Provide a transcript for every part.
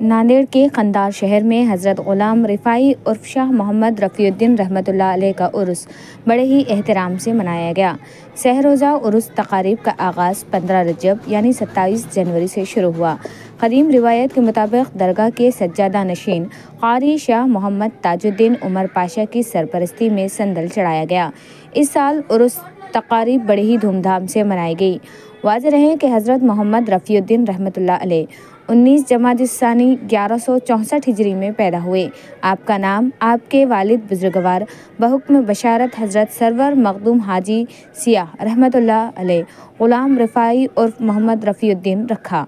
नांदेड़ के खंदार शहर में हज़रत ग़ुलाम रिफ़ाई उर्फ़ शाह मोहम्मद रफ़ीउद्दीन रहमतुल्लाह अलैह का उर्स बड़े ही एहतराम से मनाया गया। सहरोज़ा उर्स तकारीब का आगाज़ 15 रजब यानी 27 जनवरी से शुरू हुआ। कदीम रिवायत के मुताबिक दरगाह के सज्जादा नशीन कारी शाह मोहम्मद ताजुद्दीन उमर पाशा की सरपरस्ती में संदल चढ़ाया गया। इस साल उर्स तकारीब बड़े ही धूमधाम से मनाई गई। वाज रहे कि हज़रत मोहम्मद रफ़ीउद्दीन रहमतुल्लाह अलैह उन्नीस जमातसानी ग्यारह सौ चौंसठ हिजरी में पैदा हुए। आपका नाम, आपके वालिद बुजुर्गवार, बहुक्म बशारत हज़रत सरवर मखदूम हाजी सियाह अलैह, ग़ुलाम रफ़ाई उर्फ़ मोहम्मद रफ़ीउद्दीन रखा।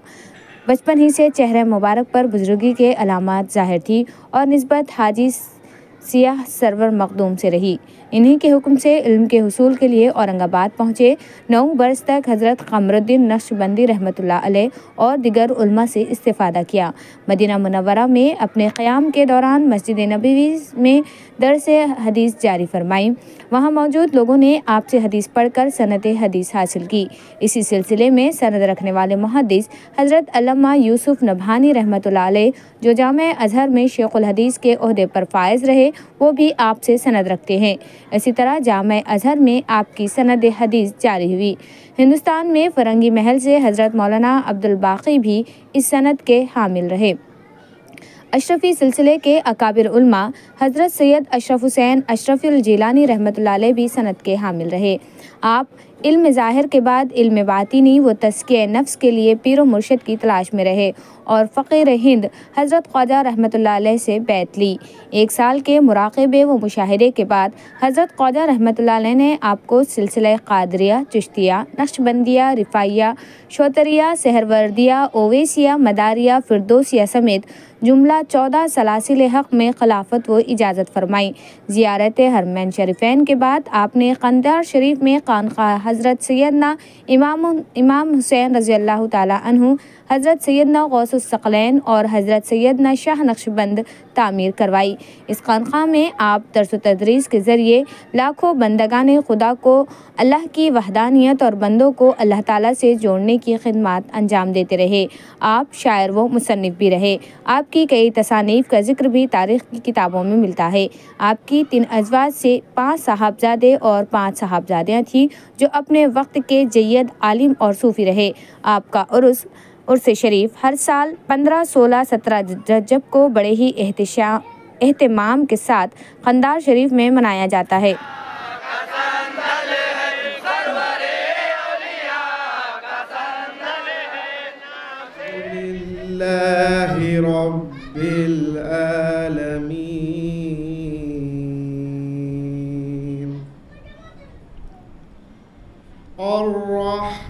बचपन ही से चेहरे मुबारक पर बुजुर्गी के अलामत ज़ाहिर थी और नस्बत हाजी सियाह सरवर मखदूम से रही। इन्हीं के हुक्म से इल्म के हसूल के लिए औरंगाबाद पहुँचे। नौ बरस तक हज़रत कमरुद्दीन नक्शबंदी रहमत और दिगर उल्मा से इस्तेफ़ादा किया। मदीना मुनवरा में अपने क़्याम के दौरान मस्जिद नबी में दर से हदीस जारी फरमाई। वहाँ मौजूद लोगों ने आपसे हदीस पढ़कर सनत हदीस हासिल की। इसी सिलसिले में सनद रखने वाले मुहदस हज़रत अल्लामा यूसुफ नभानी अलैह, जो जाम अजहर में शेखुल हदीस के अहदे पर फायज रहे, वो भी आपसे सनद रखते हैं। इसी तरह जाम अजहर में आपकी सनद हदीस जारी हुई। हिंदुस्तान में फ़रंगी महल से हज़रत मौलाना अब्दुल बाक़ी भी इस सनद के हामिल रहे। अशरफी सिलसिले के अकाबिर उल्मा हज़रत सैयद अशरफ हुसैन अशरफुल जीलानी रहमत भी सनत के हामिल रहे। आप इल्म ज़ाहिर के बाद इल्म बातिनी व तस्किय नफ्स के लिए पीर मुर्शद की तलाश में रहे और फ़कीर हिंद हज़रत ख्वाजा रहमतुल्लाह से बैत ली। एक साल के मुराकबे व मुशाहरे के बाद हज़रत ख्वाजा रहमतुल्लाह ने आपको सिलसिला कादरिया, चिश्तिया, नक्शबंदिया, रिफ़ाइया, शोतरिया, सहरवर्दिया, ओवैसिया, मदारिया, फिरदोसिया समेत जुमला चौदह सलासिल हक़ में खिलाफत व इजाज़त फरमाई। ज़ियारत हरमैन शरीफैन के बाद आपने कंदार शरीफ में खानखा हज़रत सैदना इमाम इमाम हुसैन रज़ी अल्लाह तु हज़रत सैदना गौसलैन और हज़रत सैदना शाह नक्शबंद तामीर करवाई इस खानखा में आप दरस तदरीस के ज़रिए लाखों बंदगान खुदा को अल्लाह की वहदानियत और बंदों को अल्लाह ताला से जोड़ने की खदमात अंजाम देते रहे आप शायर व मुसनफ़ भी रहे आपकी कई तसानीफ़ का ज़िक्र भी तारीख़ की किताबों में मिलता है आपकी तीन अजवाज से पाँच साहबजादे और पाँच साहबजादियाँ थीं जो अपने वक्त के जैद आलिम और सूफ़ी रहे आपका उर्स उर्स शरीफ हर साल पंद्रह सोलह सत्रह रजब को बड़े ही एहतमाम के साथ खंदार शरीफ में मनाया जाता है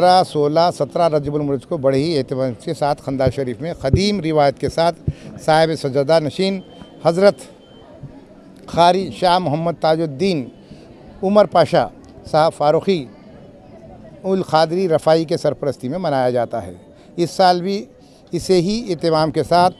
पंद्रह, सोलह, सत्रह रजबुलमरज को बड़े ही एतम के साथ खंदा शरीफ में ख़दीम रिवायत के साथ साहिब सजदा नशीन, हज़रत खारी शाह मोहम्मद ताजुद्दीन, उमर पाशा साहब फ़ारूक़ी उल खादरी रफ़ाई के सरपरस्ती में मनाया जाता है। इस साल भी इसे ही अहतमाम के साथ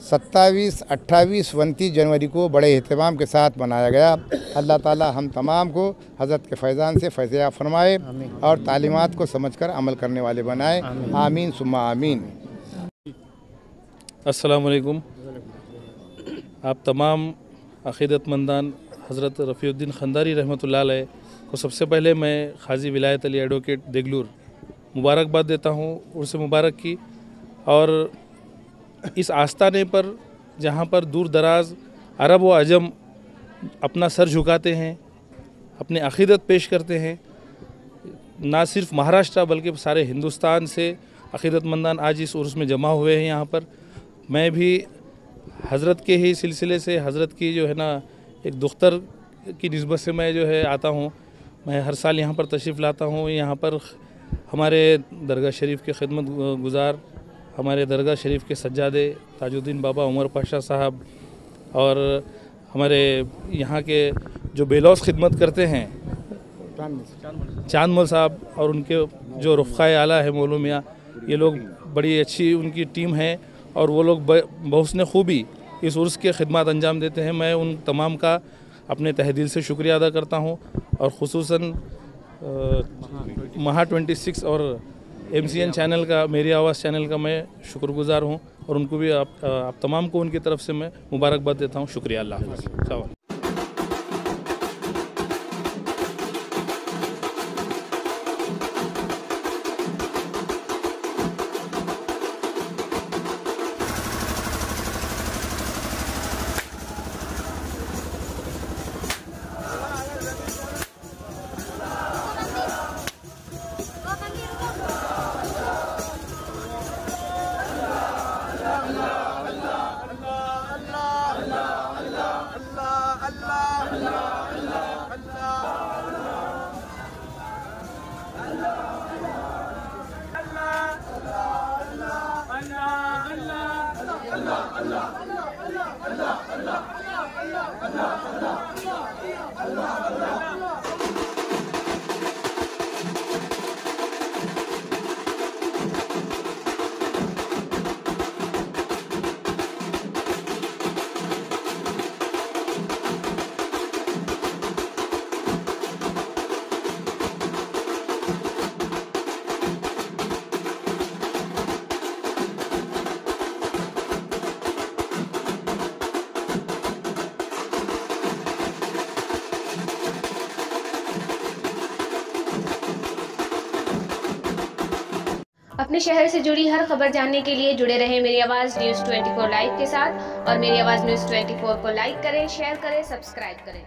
सत्ताईस अट्ठाईस उनतीस जनवरी को बड़े अहतमाम के साथ मनाया गया। अल्लाह ताला हम तमाम को हज़रत के फैज़ान से फैज़या फरमाए और तालीमत को समझकर अमल करने वाले बनाए। आमीन। सुम्मा आमीन। असलकुम आप तमाम अक़ीदतमंदान हज़रत रफ़ीउद्दीन खंदारी रहमत को सबसे पहले मैं खाजी विलायत अली एडवोकेट देगलूर मुबारकबाद देता हूँ उर्स मुबारक की। और इस आस्थाने पर, जहाँ पर दूर दराज अरब व अजम अपना सर झुकाते हैं, अपने अकीदत पेश करते हैं। ना सिर्फ़ महाराष्ट्र, बल्कि सारे हिंदुस्तान से अकीदतमंदान आज इस उर्स में जमा हुए हैं यहाँ पर। मैं भी हज़रत के ही सिलसिले से, हज़रत की जो है ना, एक दुख्तर की नस्बत से मैं जो है आता हूँ। मैं हर साल यहाँ पर तशरीफ़ लाता हूँ। यहाँ पर हमारे दरगाह शरीफ के खिदमत गुज़ार हमारे दरगाह शरीफ के सज्जादे ताजुद्दीन बाबा उमर पाशा साहब और हमारे यहाँ के जो बेलौस खिदमत करते हैं चाँद मोल साहब और उनके जो रफ़ा आला है मोलू मियाँ, ये लोग बड़ी अच्छी उनकी टीम है और वो लोग बहुसन खूबी इस उर्स के खिदमत अंजाम देते हैं। मैं उन तमाम का अपने तहदील से शुक्रिया अदा करता हूँ और खसूस महा ट्वेंटी सिक्स और एम सी एन चैनल का मेरी आवाज़ चैनल का मैं शुक्रगुजार हूँ और उनको भी आप, आप तमाम को उनकी तरफ़ से मैं मुबारकबाद देता हूँ। शुक्रिया अल्लाह अपने शहर से जुड़ी हर खबर जानने के लिए जुड़े रहें मेरी आवाज़ न्यूज़ 24 लाइव के साथ और मेरी आवाज़ न्यूज़ 24 को लाइक करें शेयर करें सब्सक्राइब करें।